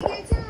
Geçen